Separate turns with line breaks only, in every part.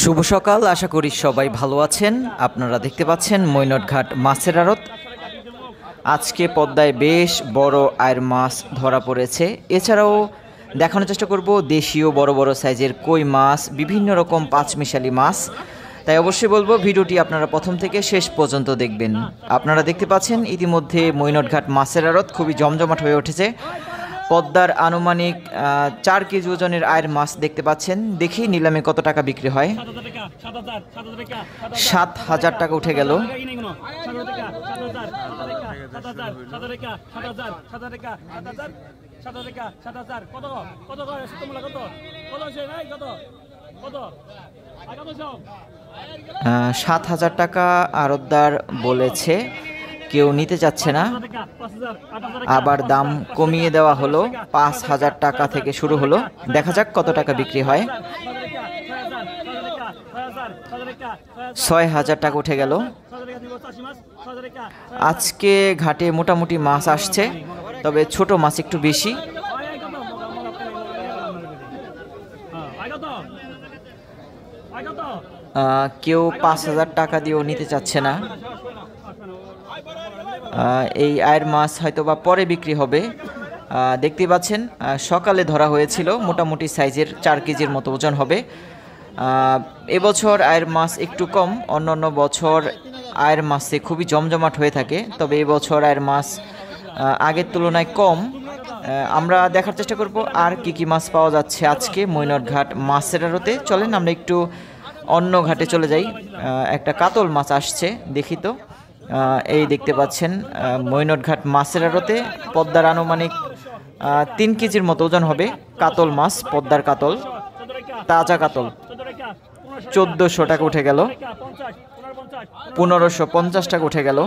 শুভ সকাল, আশা করি সবাই ভালো আছেন। আপনারা দেখতে পাচ্ছেন মৈনটঘাট মাছের আড়ত। আজকে পদ্মায় বেশ বড় আয়ের মাছ ধরা পড়েছে। এছাড়াও দেখানোর চেষ্টা করব দেশীয় বড় বড় সাইজের কই মাছ, বিভিন্ন রকম পাঁচমিশালি মাছ। তাই অবশ্যই বলব ভিডিওটি আপনারা প্রথম থেকে শেষ পর্যন্ত দেখবেন। আপনারা দেখতে পাচ্ছেন ইতিমধ্যে মৈনটঘাট মাছের আড়ত খুবই জমজমাট হয়ে উঠেছে। পদ্মার আনুমানিক চার কেজি ওজনের আয়ের মাছ দেখতে পাচ্ছেন। দেখি নিলামে কত টাকা বিক্রি হয়। সাত হাজার টাকা উঠে গেল। সাত হাজার টাকা আরতদার বলেছে। কেউ নিতে চাচ্ছে না। আবার দাম কমিয়ে দেওয়া হলো। পাঁচ হাজার টাকা থেকে শুরু হলো। দেখা যাক কত টাকা বিক্রি হয়। ছয় হাজার টাকা উঠে গেল। আজকে ঘাটে মোটামুটি মাছ আসছে, তবে ছোট মাছ একটু বেশি। কেউ পাঁচ হাজার টাকা দিয়েও নিতে চাচ্ছে না। এই আয়ের মাছ হয়তো বা পরে বিক্রি হবে। দেখতে পাচ্ছেন সকালে ধরা হয়েছিল, মোটামুটি সাইজের চার কেজির মতো ওজন হবে। এবছর আয়ের মাছ একটু কম অন্য অন্য বছর আয়ের মাছে খুবই জমজমাট হয়ে থাকে, তবে এবছর আয়ের মাছ আগের তুলনায় কম। আমরা দেখার চেষ্টা করব আর কি কি মাছ পাওয়া যাচ্ছে আজকে মৈনট ঘাট মাছের আড়তে। চলেন, আমরা একটু অন্য ঘাটে চলে যাই। একটা কাতল মাছ আসছে, দেখি তো। এই দেখতে পাচ্ছেন মৈনটঘাট মাছের আড়তে পদ্মার আনুমানিক তিন কেজির মতো ওজন হবে কাতল মাছ, পদ্মার কাতল, তাজা কাতল। চোদ্দোশো টাকা উঠে গেল, পনেরোশো পঞ্চাশ টাকা উঠে গেল,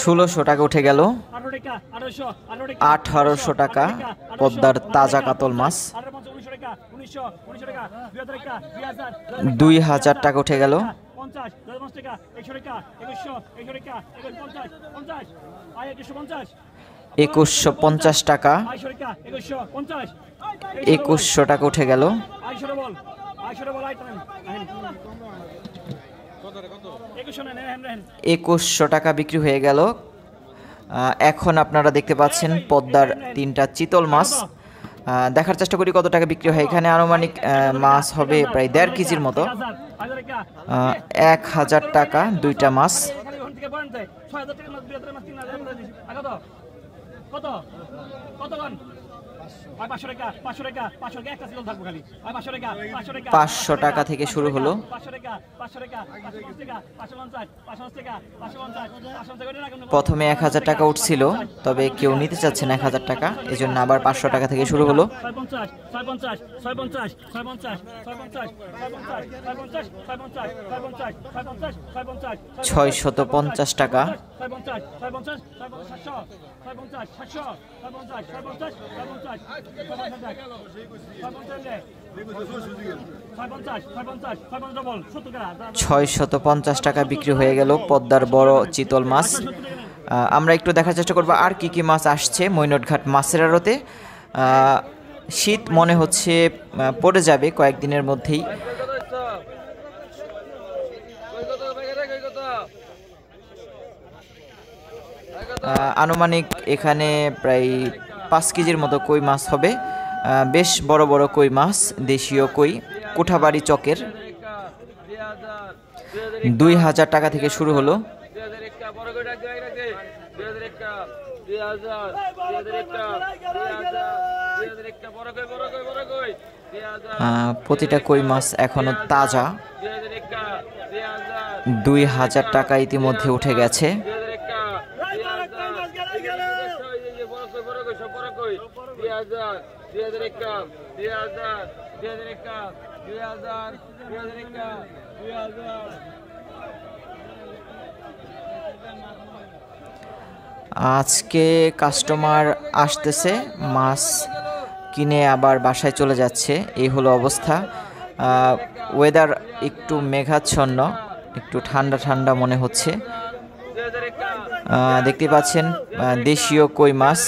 ষোলোশো টাকা উঠে গেল, আঠারোশো টাকা পদ্মার তাজা কাতল মাছ, দুই হাজার টাকা উঠে গেল
পঞ্চাশ পাঁচ টাকা একশো টাকা একুশশো একশো টাকা একুশ পঞ্চাশ পঞ্চাশ আয় একশো পঞ্চাশ।
একুশশো পঞ্চাশ টাকা।
একুশশো
টাকা উঠে গেল।
একুশশো
টাকা বিক্রি হয়ে গেল। এখন আপনারা দেখতে পাচ্ছেন পদ্মার তিনটা চিতল মাছ। দেখার চেষ্টা করি কত টাকা বিক্রি হয়। এখানে আনুমানিক মাছ হবে প্রায় দেড় কেজির মতো। এক হাজার টাকা দুইটা মাছ।
কত? কত পাঁচশো টাকা
থেকে শুরু হলো প্রথমে এক হাজার টাকা উঠছিল তবে কেউ নিতে চাচ্ছেন এক হাজার টাকা এই জন্য আবার পাঁচশো টাকা থেকে শুরু হলো
ছয়
শত পঞ্চাশ টাকা
ছয়
শত পঞ্চাশ টাকা বিক্রি হয়ে গেল পদ্মার বড় চিতল মাছ। আমরা একটু দেখার চেষ্টা করব আর কি কি মাছ আসছে মৈনটঘাট মাছের আড়তে। শীত মনে হচ্ছে পড়ে যাবে কয়েকদিনের মধ্যেই। আনুমানিক এখানে প্রায় পাঁচ কেজির মতো কই মাছ হবে। বেশ বড় বড় কই মাছ, দেশীয় কই, কোঠাবাড়ি চকের। দুই হাজার টাকা থেকে শুরু হলো। প্রতিটা কই মাছ এখনও তাজা। দুই হাজার টাকা ইতিমধ্যে উঠে গেছে।
পরকই পরকই সব পরকই দুই হাজার দুই হাজার একাম দুই হাজার দুই হাজার একাম দুই হাজার দুই হাজার একাম দুই হাজার।
আজকে কাস্টমার আসতেছে, মাছ কিনে আবার বাসায় চলে যাচ্ছে, এই হলো অবস্থা। ওয়েদার একটু মেঘাচ্ছন্ন, একটু ঠান্ডা ঠান্ডা মনে হচ্ছে। দেখতে পাচ্ছেন দেশীয় কই মাছ।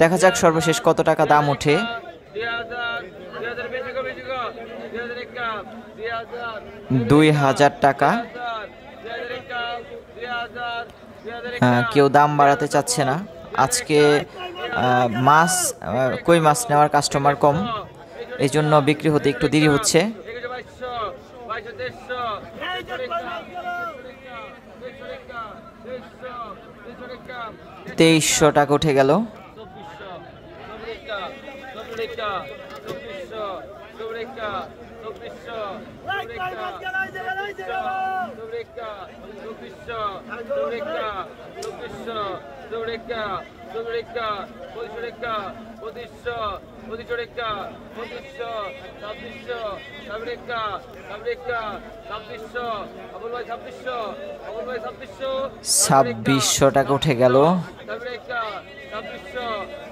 দেখা যাক সর্বশেষ কত টাকা দাম ওঠে।
দুই হাজার
টাকা। কেউ দাম বাড়াতে চাচ্ছে না। আজকে মাছ কই মাছ নেওয়ার কাস্টমার কম। এই জন্য বিক্রি হতে একটু দেরি হচ্ছে
একুশো বাইশশো বাইশশো দেড়শো দেড়শো রেখা দেড়শো রেখা দেড়শো দেড়শো রেখা
তেইশশো টাকা উঠে গেল
চব্বিশশো চতুরেক্ষা পরিশরেক্ষা পঁচিশ পঁচিশরেক্ষা পঁচিশ ছাব্বিশ সাবরেক্ষা সাবরেক্ষা ছাব্বিশ অবল ভাই ছাব্বিশ অবল ভাই ছাব্বিশ
ছাব্বিশশো টাকা উঠে গেল।
সাবরেক্ষা ছাব্বিশ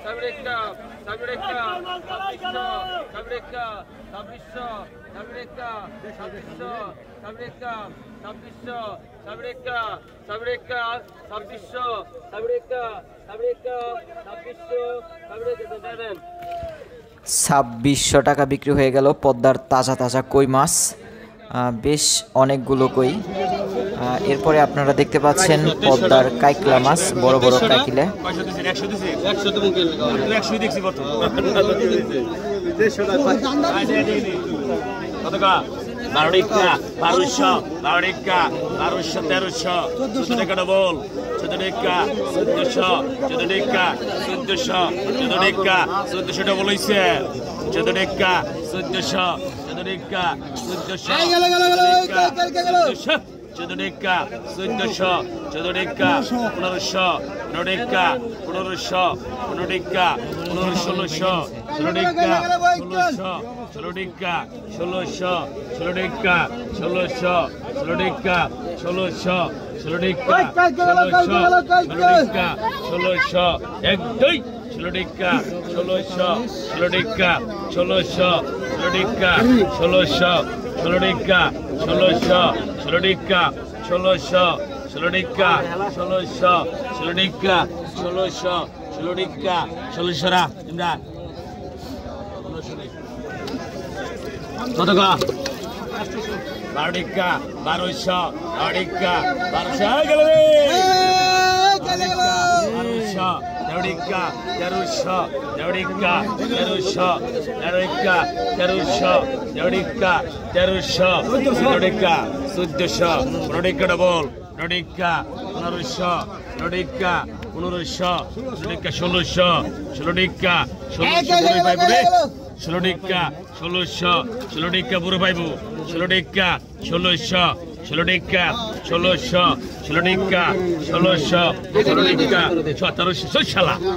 সাবরেক্ষা সাবরেক্ষা ছাব্বিশ সাবরেক্ষা ছাব্বিশ ছাব্বিশশো
টাকা বিক্রি হয়ে গেল পদ্মার তাজা তাজা কই মাছ বেশ অনেকগুলো কই এরপরে আপনারা দেখতে পাচ্ছেন পদ্মার কাইকলা মাছ বড় বড় কাইকিলে
একশো কত বারো টিকা বারোশো বারো টিকা বারোশো তেরোশো চোদ্দ টাকা ডবল চোদ্দ টিকা চোদ্দশো চোদ্দ টিকা চোদ্দশো চোদ্দ টিকা চোদ্দশো ডবল হয়েছে চোদ্দ টিকা চোদ্দশো চোদ্দ টিকা চোদ্দশো চোদ্দশো চোদ্দ টিকা চোদ্দশো চোদ্দ টিকা পনেরোশো পনেরো টিকা পনেরোশো পনেরো টিকা পনেরো ষোলোশো ষোলো টিকা ষোলোশো ষোলো টিকা ষোলোশো ষোলো টিকা ষোলোশো ষোলো টিকা ষোলোশো ষোলো টিকা ষোলোশো ষোলো টিকা ষোলোশো এক দুই ষোলো টিকা ষোলোশো ষোলো টিকা ষোলোশো ষোলো টিকা ষোলোশো ষোলো টিকা ষোলোশো ষোলো টিকা ষোলোশো ষোলো টিকা ষোলোশো ষোলো টিকা ষোলোশো ষোলো টিকা ষোলোশো রা ইমরান কত গা বারো টিকা বারোশো। বারো টিকা বারোশো গেল রে! বারোশো তেরো টিকা তেরোশো তেরো টিকা তেরোশো তেরো টিকা তেরোশো তেরো টিকা তেরোশো তেরো টিকা চোদ্দশো পনেরো টিকা ডবল পনেরো টিকা পনেরোশো পনেরো টিকা পনেরোশো ষোলো টিকা ষোলোশো ষোলো টিকা ষোলোশো পনেরো পাইব রে ষোলো টিকা ষোলোশো ষোলো টিকা পুরো পাইব ষোলো টিকা ষোলোশো ষোলো টিকা ষোলোশো ষোলো টিকা ষোলোশো ষোলো টিকা সতেরোশো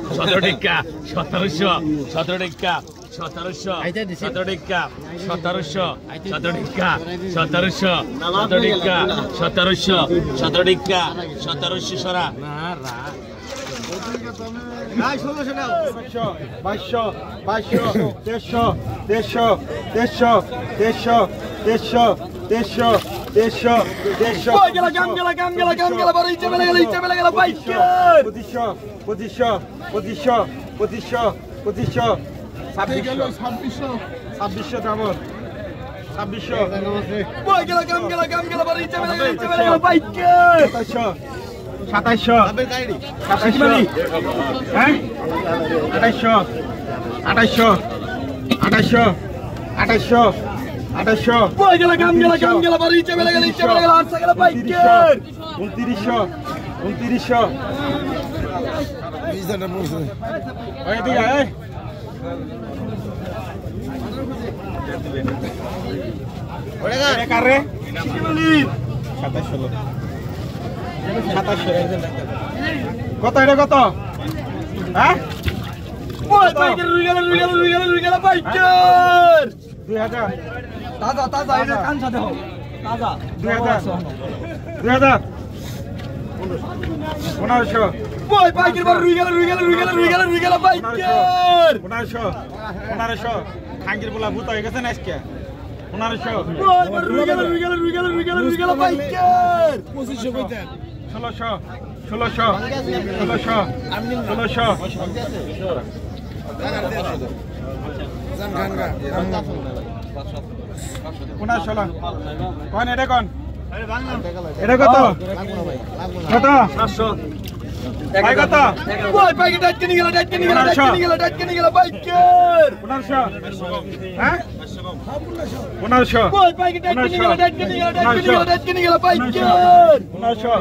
সতেরো টিকা সতেরোশো সতেরো টিকা সতেরোশো সতেরো টিকা সতেরোশো সতেরো টিকা সতেরোশো সতেরো টিকা সতেরোশো সতেরো সরা।
বাইশশো বাইশশো দেড়শো দেড়শো দেড়শো দেড়শো দেড়শো দেড়শো দেড়শো দেড়শো। পঁচিশশো পঁচিশশো পঁচিশশো পঁচিশশো পঁচিশশো ছাব্বিশশো ছাব্বিশশো ছাব্বিশশো।
বই গেলা গাম
সাতাইশশো। হ্যাঁ? আঠাইশশো। আঠাইশশো। আঠাইশশো। আঠাইশশো। আঠাইশশো।
বই গেলা গাম গেলা গাম গেলা বড় ইচ্ছে বেলা গেলা ইচ্ছে বেলা গেলা আটশো গেলা বাইকে
উনত্রিশশো। উনত্রিশশো। ওই দিকে এই এটা কার রে সাতাশশো সাতাশশো কত এটা কত হ্যাঁ
বই বাইকে রুই গেলা রুই গেলা রুই গেলা রুই গেলা বাইকে
দুই হাজার
তাজা তাজা এটা কানসা দেও তাজা
দুই হাজার দুই হাজার পনেরোশো
বই বাইকের বড় রুই গেলা রুই গেলা রুই গেলা রুই গেলা রুই গেলা বাইকে
পনেরোশো পনেরোশো খাঙ্কির বলা ভূত হয়ে গেছে না আজকে পনেরোশো
রুই গেলা রুই গেলা রুই গেলা রুই গেলা রুই গেলা বাইকে
ষোলোশো ষোলোশো ষোলোশো ষোলোশো ষোলোশো। পনেরো ষোলো? কন এটা কন? এটা কত? কত? সাতশো ভাই কত? ভাই ভাই ডাইট কিনে
গেল ডাইট কিনে
গেল ডাইট কিনে
গেল ডাইট কিনে গেল বাইকের
পনেরোশো পনেরোশো পনেরোশো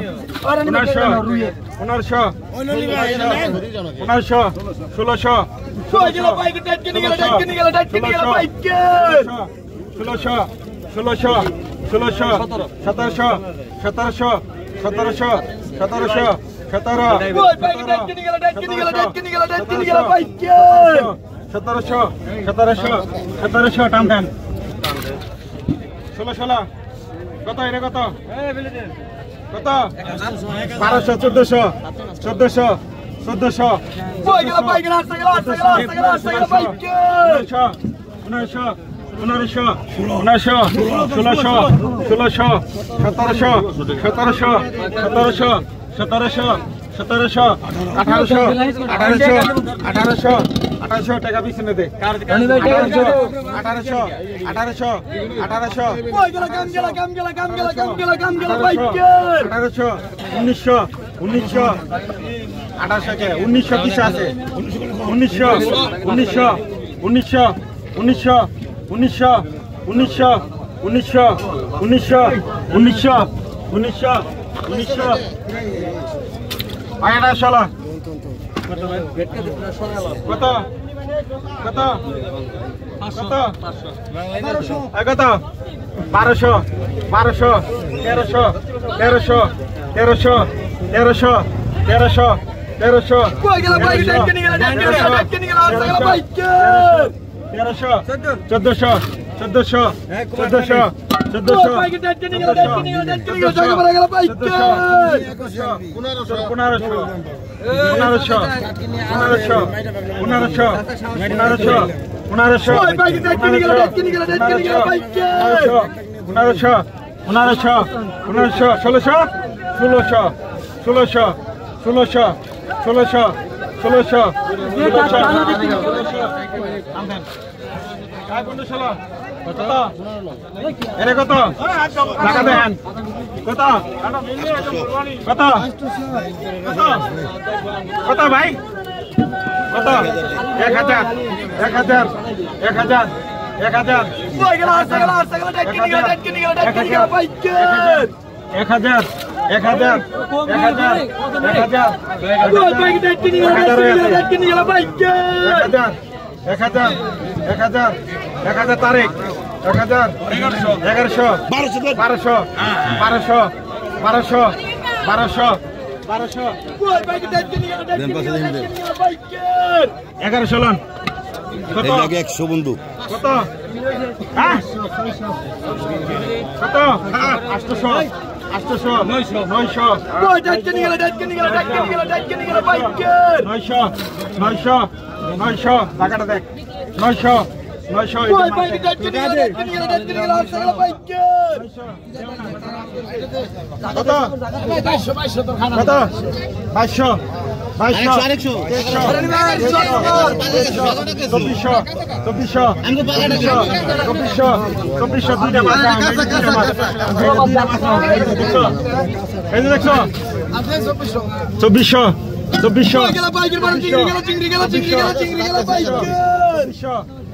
পনেরোশো ষোলোশো ষোলোশো ষোলোশো ষোলোশো সতেরোশো সতেরোশো সতেরোশো সতেরোশো সতেরো সতেরোশো সতেরোশো সতেরোশো টান দেন। ষোলো ষোলো কত এটা কত? কত? বারোশো, চোদ্দশো চোদ্দশো চোদ্দশো পনেরোশো পনেরোশো পনেরোশো ষোলোশো ষোলোশো সতেরোশো সতেরোশো সতেরোশো সতেরোশো সতেরোশো, আঠারোশো আঠারোশো আঠারোশো আঠারোশো টাকা পিছনে দে আঠারোশো আঠারোশো আঠারোশো আঠারোশো আঠারোশো উনিশশো উনিশশো আঠারোশো উনিশশো কিছু আছে উনিশশো উনিশশো উনিশশো উনিশশো উনিশশো উনিশশো উনিশশো উনিশশো উনিশশো উনিশশো উনিশশো আয়াটা কত কত কত কত বারোশো বারোশো তেরোশো তেরোশো তেরোশো তেরোশো তেরোশো তেরোশো তেরোশো চোদ্দশো চোদ্দশো চোদ্দশো চোদ্দশো পনেরোশো পনেরোশো পনেরোশো পনেরোশো পনেরোশো পনেরোশো পনেরোশো পনেরোশো পনেরোশো পনেরোশো ষোলোশো ষোলোশো ষোলোশো ষোলোশো ষোলোশো ষোলোশো ষোলোশো। কত এরে কত টাকা দেন কত কত কত ভাই কত এক হাজার এক হাজার এক হাজার এক হাজার এক হাজার এক হাজার এক হাজার এক হাজার এক হাজার এক হাজার এক হাজার তারিখ। এক হাজার এগারোশো। বারোশো। বারোশো। বারোশো। বারোশো। বারোশো। এগারোশো লন।
একশো বন্ধু।
কত? হ্যাঁ? কত? আটশোশো। আটশোশো। নয়শো নয়শো। নয়শো। নয়শো। নয়শো। টাকাটা দেখ। নয়শো। বাইশশো বাইশশো চব্বিশশো চব্বিশশো চব্বিশশো চব্বিশশো চব্বিশশো দুইটা মাছ এই যে দেখছ চব্বিশশো। চব্বিশশো চব্বিশশো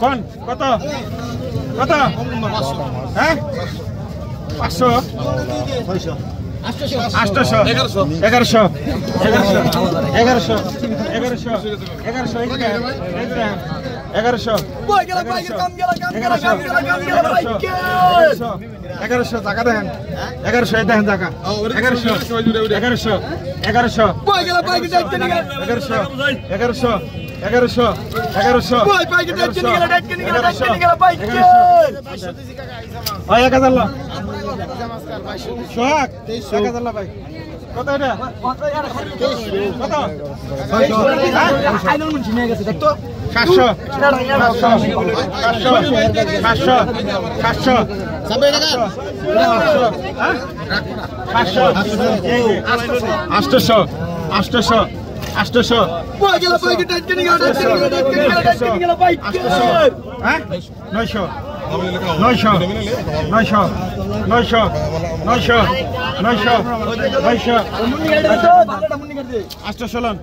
কোন? কত? কত? হ্যাঁ? পাঁচশো। আটশো। এগারোশো। এগারোশো। এগারোশো। এগারোশো। এগারোশো। এগারোশো। এগারোশো। টাকা দেখেন। এগারোশো দেখেন টাকা এগারোশো। এগারোশো। এগারোশো। এগারোশো। এগারোশো। এগারোশো এগারোশো ভাই এক হাজার সোহাগ এক হাজার ভাই। কত এটা? কত? সাতশো। সাতশো। সাতশো। আষ্টশো। হ্যাঁ? নয়শো। নয়শো। নয়শো। নয়শো। নয়শো। নয়শো। নয়শো। আষ্টশো লন।